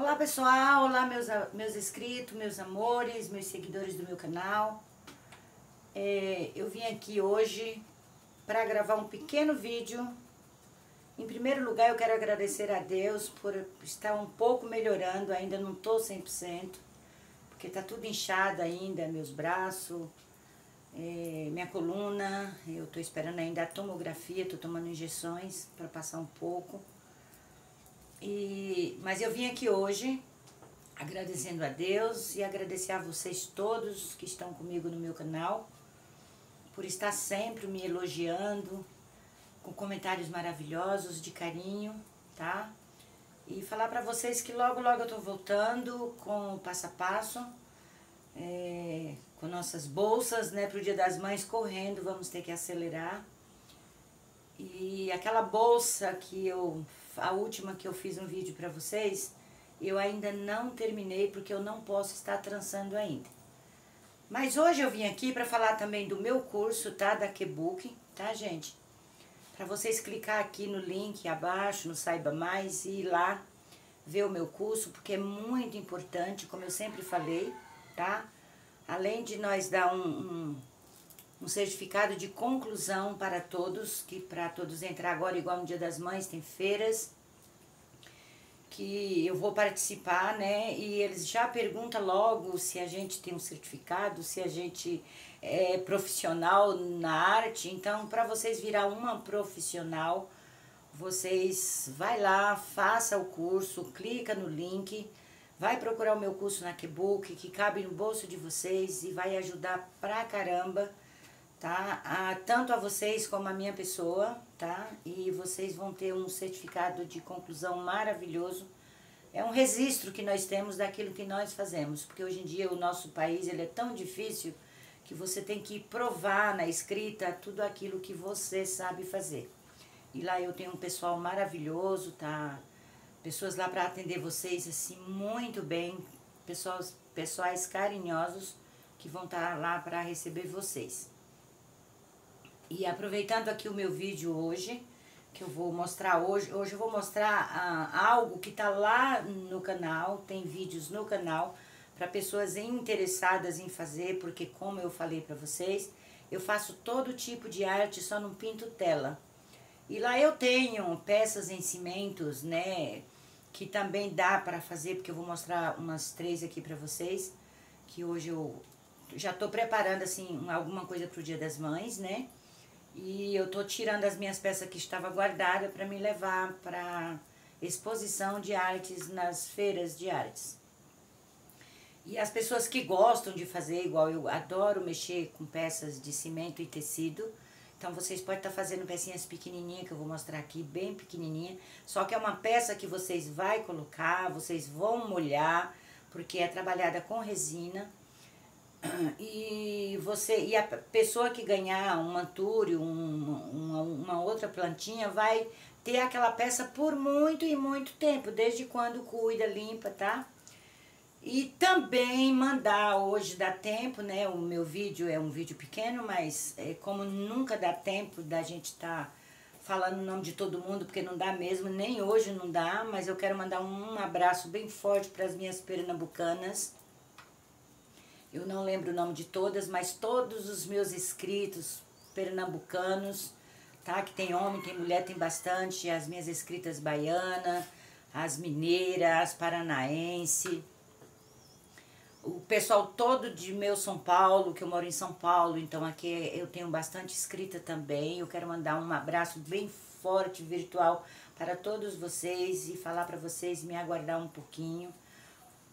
Olá pessoal, olá meus, meus inscritos, meus amores, meus seguidores do meu canal. É, eu vim aqui hoje para gravar um pequeno vídeo. Em primeiro lugar eu quero agradecer a Deus por estar um pouco melhorando, ainda não estou 100%, porque tá tudo inchado ainda, meus braços, é, minha coluna, eu estou esperando ainda a tomografia, estou tomando injeções para passar um pouco. E, mas eu vim aqui hoje agradecendo a Deus e agradecer a vocês todos que estão comigo no meu canal, por estar sempre me elogiando, com comentários maravilhosos, de carinho, tá? E falar para vocês que logo, logo eu tô voltando com o passo a passo, é, com nossas bolsas, né, pro Dia das Mães correndo, vamos ter que acelerar. E aquela bolsa que eu a última que eu fiz um vídeo para vocês, eu ainda não terminei porque eu não posso estar trançando ainda. Mas hoje eu vim aqui para falar também do meu curso, tá? Da Kebook, tá, gente? Para vocês clicar aqui no link abaixo, no Saiba Mais e ir lá ver o meu curso, porque é muito importante, como eu sempre falei, tá? Além de nós dar um, um, um certificado de conclusão para todos, que para todos entrar agora, igual no Dia das Mães, tem feiras, que eu vou participar, né? E eles já perguntam logo se a gente tem um certificado, se a gente é profissional na arte. Então, para vocês virar uma profissional, vocês vai lá, faça o curso, clica no link, vai procurar o meu curso na Kebook, que cabe no bolso de vocês e vai ajudar pra caramba, tá? A, tanto a vocês como a minha pessoa, tá? E vocês vão ter um certificado de conclusão maravilhoso. É um registro que nós temos daquilo que nós fazemos, porque hoje em dia o nosso país ele é tão difícil que você tem que provar na escrita tudo aquilo que você sabe fazer. E lá eu tenho um pessoal maravilhoso, tá? Pessoas lá para atender vocês assim muito bem, pessoas, pessoais carinhosos que vão estar tá lá para receber vocês. E aproveitando aqui o meu vídeo hoje, que eu vou mostrar hoje, hoje eu vou mostrar ah, algo que está lá no canal, tem vídeos no canal, para pessoas interessadas em fazer, porque como eu falei para vocês, eu faço todo tipo de arte, só não pinto tela. E lá eu tenho peças em cimentos, né, que também dá para fazer, porque eu vou mostrar umas três aqui para vocês, que hoje eu já estou preparando, assim, alguma coisa para o Dia das Mães, né, e eu tô tirando as minhas peças que estavam guardadas para me levar para exposição de artes nas feiras de artes. E as pessoas que gostam de fazer, igual eu adoro mexer com peças de cimento e tecido, então vocês podem estar tá fazendo pecinhas pequenininhas, que eu vou mostrar aqui, bem pequenininha. Só que é uma peça que vocês vai colocar, vocês vão molhar, porque é trabalhada com resina. E você e a pessoa que ganhar um antúrio, um, uma, uma outra plantinha, vai ter aquela peça por muito e muito tempo, desde quando cuida, limpa, tá? E também mandar, hoje dá tempo, né? O meu vídeo é um vídeo pequeno, mas é, como nunca dá tempo da gente estar tá falando o nome de todo mundo, porque não dá mesmo, nem hoje não dá, mas eu quero mandar um abraço bem forte para as minhas pernambucanas, eu não lembro o nome de todas, mas todos os meus inscritos pernambucanos, tá? Que tem homem, tem mulher, tem bastante, as minhas escritas baianas, as mineiras, as paranaense, o pessoal todo de meu São Paulo, que eu moro em São Paulo, então aqui eu tenho bastante escrita também. Eu quero mandar um abraço bem forte, virtual, para todos vocês e falar para vocês me aguardar um pouquinho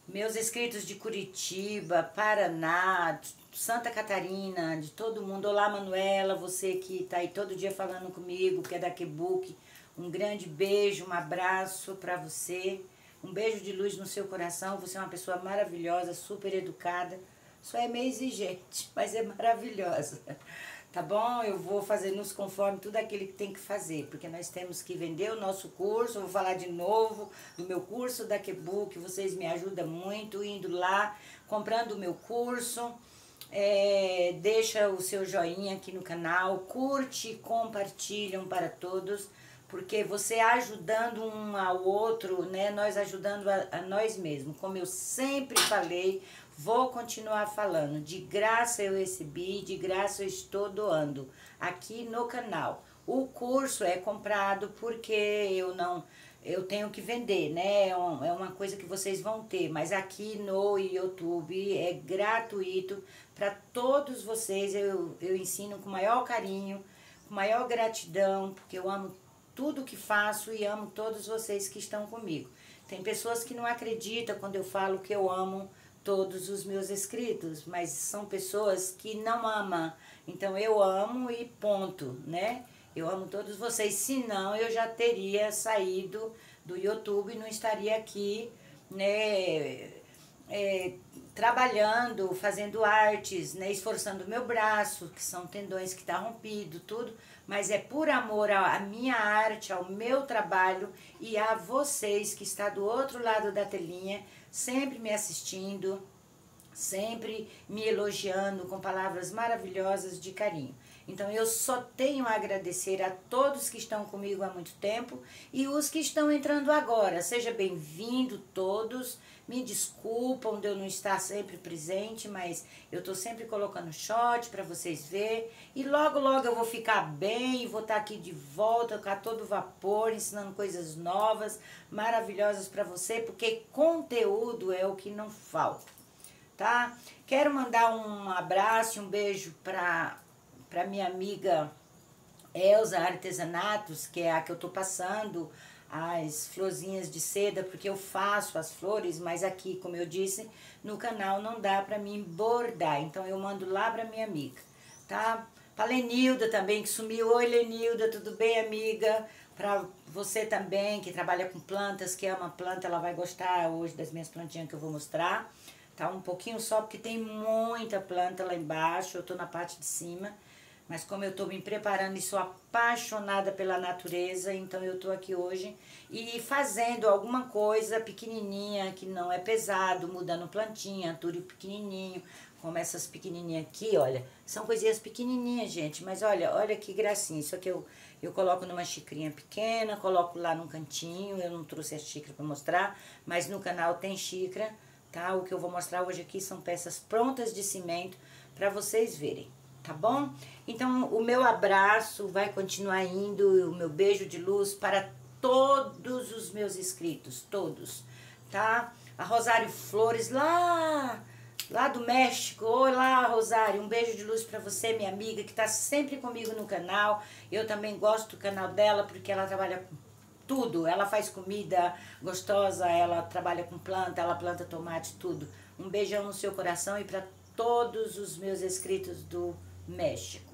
meus inscritos de Curitiba, Paraná, Santa Catarina, de todo mundo. Olá, Manuela, você que está aí todo dia falando comigo, que é da Quebook. Um grande beijo, um abraço para você. Um beijo de luz no seu coração. Você é uma pessoa maravilhosa, super educada. Só é meio exigente, mas é maravilhosa tá bom? Eu vou fazer nos conforme tudo aquilo que tem que fazer, porque nós temos que vender o nosso curso, vou falar de novo do meu curso da Kebook, vocês me ajudam muito indo lá, comprando o meu curso, é, deixa o seu joinha aqui no canal, curte, compartilham para todos, porque você ajudando um ao outro, né, nós ajudando a, a nós mesmos. Como eu sempre falei, vou continuar falando. De graça eu recebi, de graça eu estou doando aqui no canal. O curso é comprado porque eu não eu tenho que vender, né? É, é uma coisa que vocês vão ter, mas aqui no YouTube é gratuito para todos vocês. Eu, eu ensino com maior carinho, com maior gratidão, porque eu amo tudo que faço e amo todos vocês que estão comigo. Tem pessoas que não acreditam quando eu falo que eu amo todos os meus inscritos, mas são pessoas que não amam. Então eu amo e ponto, né? Eu amo todos vocês, senão eu já teria saído do YouTube e não estaria aqui, né, é, trabalhando, fazendo artes, né, esforçando o meu braço, que são tendões que tá rompido, tudo, mas é por amor à minha arte, ao meu trabalho e a vocês que está do outro lado da telinha, sempre me assistindo, sempre me elogiando com palavras maravilhosas de carinho. Então eu só tenho a agradecer a todos que estão comigo há muito tempo e os que estão entrando agora. Seja bem-vindo todos. Me desculpam de eu não estar sempre presente, mas eu estou sempre colocando shot para vocês verem. E logo, logo eu vou ficar bem e vou estar aqui de volta com todo vapor, ensinando coisas novas, maravilhosas para você, porque conteúdo é o que não falta, tá? Quero mandar um abraço, um beijo para para minha amiga Elza Artesanatos, que é a que eu tô passando as florzinhas de seda, porque eu faço as flores, mas aqui, como eu disse, no canal não dá para mim bordar, então eu mando lá para minha amiga, tá? Pra Lenilda também, que sumiu. Oi, Lenilda, tudo bem, amiga? Para você também, que trabalha com plantas, que ama planta, ela vai gostar hoje das minhas plantinhas que eu vou mostrar. Tá um pouquinho só, porque tem muita planta lá embaixo, eu tô na parte de cima. Mas como eu estou me preparando e sou apaixonada pela natureza, então eu estou aqui hoje e fazendo alguma coisa pequenininha, que não é pesado, mudando plantinha, antúrio pequenininho, como essas pequenininhas aqui, olha. São coisinhas pequenininhas, gente, mas olha, olha que gracinha. Isso aqui eu, eu coloco numa xicrinha pequena, coloco lá num cantinho, eu não trouxe a xícara para mostrar, mas no canal tem xícara, tá? O que eu vou mostrar hoje aqui são peças prontas de cimento para vocês verem tá bom? Então, o meu abraço vai continuar indo, o meu beijo de luz para todos os meus inscritos, todos, tá? A Rosário Flores, lá, lá do México, olá Rosário, um beijo de luz para você, minha amiga, que tá sempre comigo no canal. Eu também gosto do canal dela, porque ela trabalha com tudo, ela faz comida gostosa, ela trabalha com planta, ela planta tomate, tudo. Um beijão no seu coração e para todos os meus inscritos do México,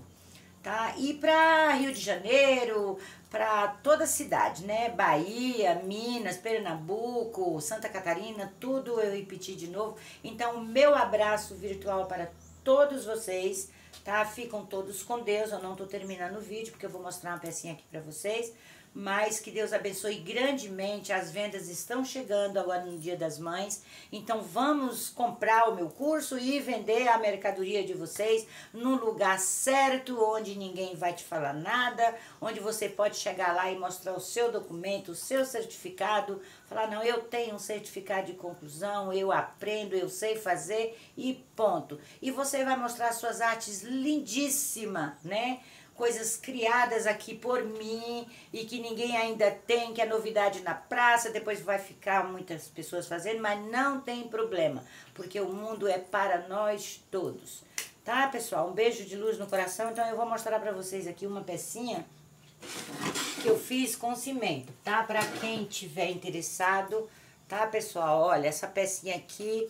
tá? E para Rio de Janeiro, para toda a cidade, né? Bahia, Minas, Pernambuco, Santa Catarina, tudo eu repeti de novo. Então, meu abraço virtual para todos vocês, tá? Ficam todos com Deus. Eu não tô terminando o vídeo porque eu vou mostrar uma pecinha aqui para vocês mas que Deus abençoe grandemente. As vendas estão chegando agora no Dia das Mães, então vamos comprar o meu curso e vender a mercadoria de vocês no lugar certo, onde ninguém vai te falar nada, onde você pode chegar lá e mostrar o seu documento, o seu certificado, falar: não, eu tenho um certificado de conclusão, eu aprendo, eu sei fazer e ponto. E você vai mostrar suas artes lindíssimas, né? Coisas criadas aqui por mim e que ninguém ainda tem, que é novidade na praça, depois vai ficar muitas pessoas fazendo, mas não tem problema, porque o mundo é para nós todos. Tá, pessoal? Um beijo de luz no coração. Então eu vou mostrar para vocês aqui uma pecinha que eu fiz com cimento, tá? Para quem tiver interessado, tá, pessoal? Olha, essa pecinha aqui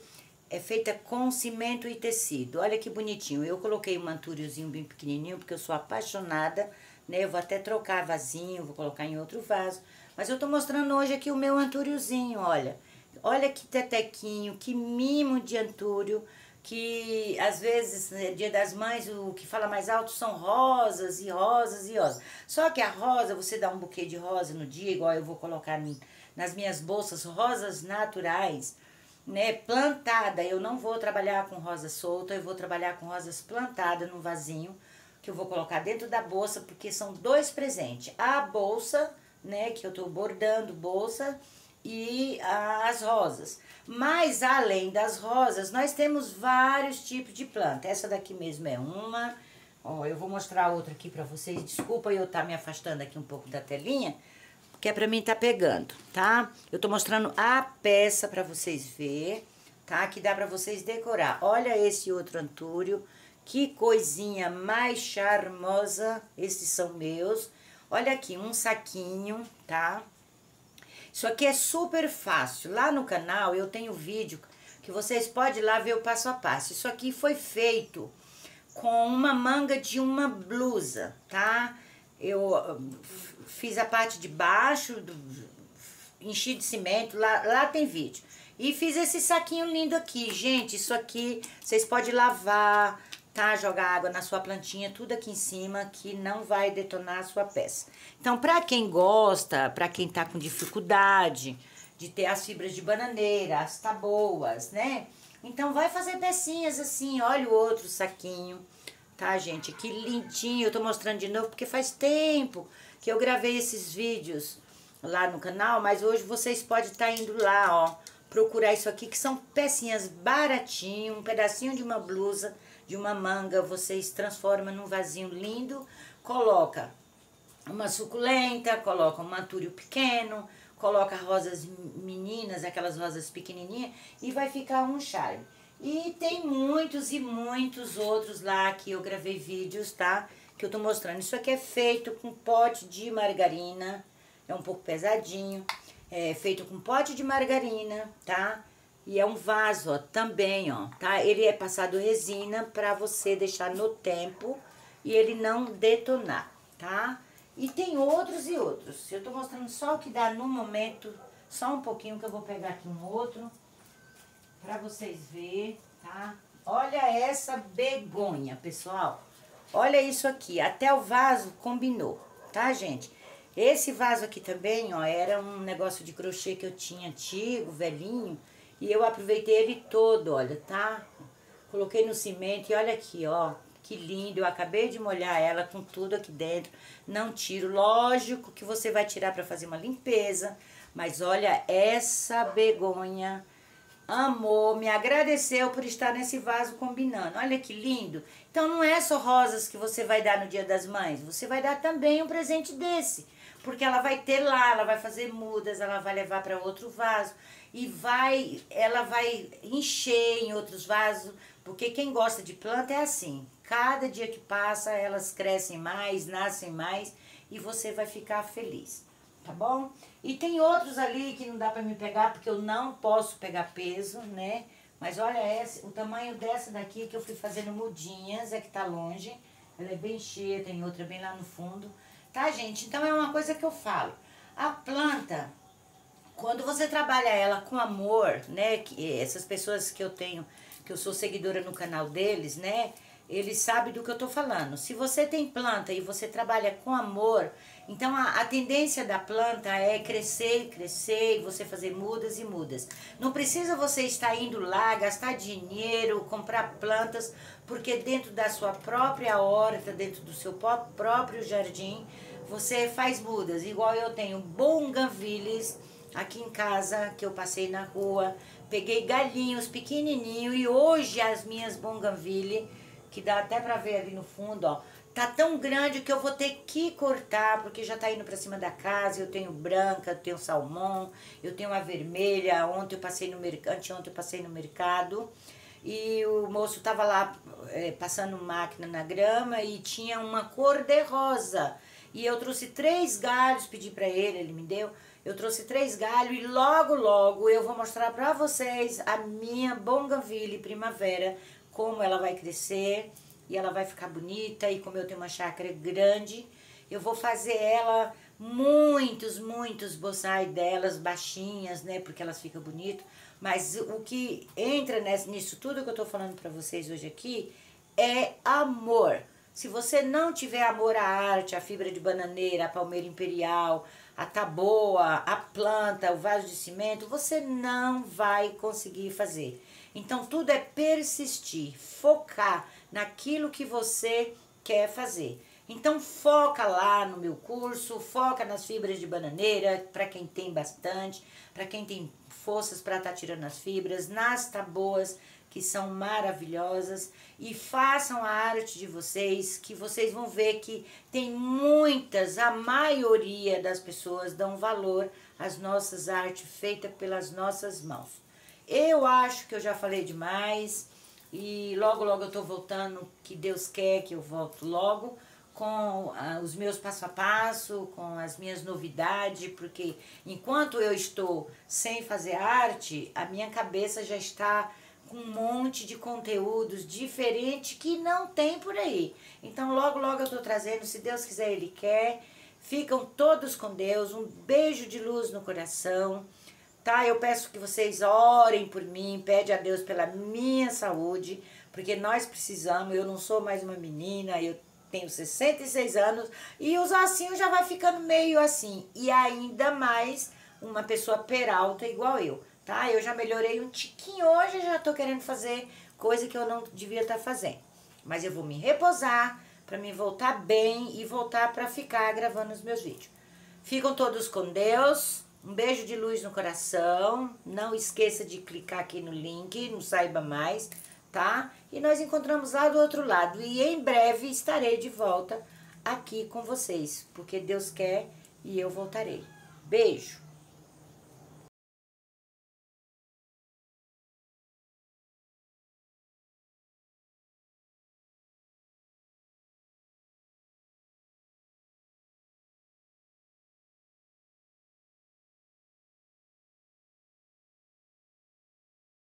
é feita com cimento e tecido. Olha que bonitinho. Eu coloquei um mantúriozinho bem pequenininho, porque eu sou apaixonada, né? Eu vou até trocar vasinho, vou colocar em outro vaso. Mas eu tô mostrando hoje aqui o meu antúriozinho, olha. Olha que tetequinho, que mimo de antúrio, que às vezes, né, dia das mães, o que fala mais alto são rosas e rosas e rosas. Só que a rosa, você dá um buquê de rosa no dia, igual eu vou colocar nas minhas bolsas, rosas naturais, né, plantada. Eu não vou trabalhar com rosa solta, eu vou trabalhar com rosas plantadas num vasinho, que eu vou colocar dentro da bolsa, porque são dois presentes. A bolsa, né, que eu tô bordando bolsa e as rosas. Mas além das rosas, nós temos vários tipos de planta. Essa daqui mesmo é uma. Ó, eu vou mostrar outra aqui pra vocês. Desculpa eu estar tá me afastando aqui um pouco da telinha, que é pra mim tá pegando, tá? Eu tô mostrando a peça pra vocês ver, tá? Que dá pra vocês decorar. Olha esse outro antúrio, que coisinha mais charmosa. Esses são meus. Olha aqui, um saquinho, tá? Isso aqui é super fácil. Lá no canal eu tenho vídeo que vocês podem lá ver o passo a passo. Isso aqui foi feito com uma manga de uma blusa, tá? Eu fiz a parte de baixo, do, enchi de cimento, lá, lá tem vídeo. E fiz esse saquinho lindo aqui. Gente, isso aqui vocês podem lavar, tá? Jogar água na sua plantinha, tudo aqui em cima, que não vai detonar a sua peça. Então, pra quem gosta, pra quem tá com dificuldade de ter as fibras de bananeira, as taboas, né? Então, vai fazer pecinhas assim, olha o outro saquinho, tá, gente? Que lindinho, eu tô mostrando de novo, porque faz tempo que eu gravei esses vídeos lá no canal, mas hoje vocês podem estar tá indo lá, ó, procurar isso aqui, que são pecinhas baratinho, um pedacinho de uma blusa, de uma manga, vocês transformam num vasinho lindo, coloca uma suculenta, coloca um mantúrio pequeno, coloca rosas meninas, aquelas rosas pequenininhas, e vai ficar um charme. E tem muitos e muitos outros lá que eu gravei vídeos, tá? Que eu tô mostrando. Isso aqui é feito com pote de margarina, é um pouco pesadinho. É feito com pote de margarina, tá? E é um vaso, ó, também, ó, tá? Ele é passado resina pra você deixar no tempo e ele não detonar, tá? E tem outros e outros. Eu tô mostrando só o que dá no momento, só um pouquinho que eu vou pegar aqui um outro pra vocês verem, tá? Olha essa begonha, pessoal. Olha isso aqui, até o vaso combinou, tá, gente? Esse vaso aqui também, ó, era um negócio de crochê que eu tinha antigo, velhinho, e eu aproveitei ele todo, olha, tá? Coloquei no cimento e olha aqui, ó. Que lindo, eu acabei de molhar ela com tudo aqui dentro. Não tiro, lógico que você vai tirar para fazer uma limpeza. Mas olha, essa begonha amou, me agradeceu por estar nesse vaso combinando. Olha que lindo. Então não é só rosas que você vai dar no Dia das Mães. Você vai dar também um presente desse. Porque ela vai ter lá, ela vai fazer mudas, ela vai levar para outro vaso e vai, ela vai encher em outros vasos, porque quem gosta de planta é assim. Cada dia que passa, elas crescem mais, nascem mais e você vai ficar feliz, tá bom? E tem outros ali que não dá para me pegar, porque eu não posso pegar peso, né? Mas olha essa, o tamanho dessa daqui que eu fui fazendo mudinhas, é que tá longe. Ela é bem cheia, tem outra bem lá no fundo. Tá, gente? Então é uma coisa que eu falo. A planta, quando você trabalha ela com amor, né, que essas pessoas que eu tenho, que eu sou seguidora no canal deles, né, eles sabem do que eu tô falando. Se você tem planta e você trabalha com amor, então a, a tendência da planta é crescer, crescer e você fazer mudas e mudas. Não precisa você estar indo lá, gastar dinheiro, comprar plantas, porque dentro da sua própria horta, dentro do seu próprio jardim, você faz mudas. Igual eu tenho bougainvilles, aqui em casa, que eu passei na rua, peguei galinhos pequenininho e hoje as minhas bougainville, que dá até pra ver ali no fundo, ó, tá tão grande que eu vou ter que cortar, porque já tá indo pra cima da casa, eu tenho branca, eu tenho salmão, eu tenho uma vermelha, ontem eu passei no mercado, anteontem eu passei no mercado, e o moço tava lá é, passando máquina na grama e tinha uma cor de rosa, e eu trouxe três galhos, pedi pra ele, ele me deu, eu trouxe três galhos e logo, logo eu vou mostrar pra vocês a minha Bougainville primavera, como ela vai crescer e ela vai ficar bonita. E como eu tenho uma chácara grande, eu vou fazer ela muitos, muitos bonsai delas, baixinhas, né? Porque elas ficam bonitas. Mas o que entra nisso tudo que eu tô falando pra vocês hoje aqui é amor. Se você não tiver amor à arte, à fibra de bananeira, à palmeira imperial, a taboa, a planta, o vaso de cimento, você não vai conseguir fazer. Então tudo é persistir, focar naquilo que você quer fazer. Então foca lá no meu curso, foca nas fibras de bananeira, para quem tem bastante, para quem tem forças para estar tá tirando as fibras, nas taboas que são maravilhosas e façam a arte de vocês, que vocês vão ver que tem muitas, a maioria das pessoas dão valor às nossas artes feitas pelas nossas mãos. Eu acho que eu já falei demais e logo logo eu tô voltando, que Deus quer que eu volto logo com ah, os meus passo a passo, com as minhas novidades, porque enquanto eu estou sem fazer arte, a minha cabeça já está com um monte de conteúdos diferentes que não tem por aí. Então logo logo eu estou trazendo, se Deus quiser, Ele quer. Ficam todos com Deus, um beijo de luz no coração tá? Eu peço que vocês orem por mim, pede a Deus pela minha saúde, porque nós precisamos, eu não sou mais uma menina, eu tenho 66 anos e os ossinhos já vai ficando meio assim. E ainda mais uma pessoa peralta igual eu, tá? Eu já melhorei um tiquinho hoje, já tô querendo fazer coisa que eu não devia estar tá fazendo. Mas eu vou me reposar para me voltar bem e voltar para ficar gravando os meus vídeos. Ficam todos com Deus. Um beijo de luz no coração. Não esqueça de clicar aqui no link, no Saiba Mais, tá? E nós encontramos lá do outro lado. E em breve estarei de volta aqui com vocês, porque Deus quer e eu voltarei. Beijo!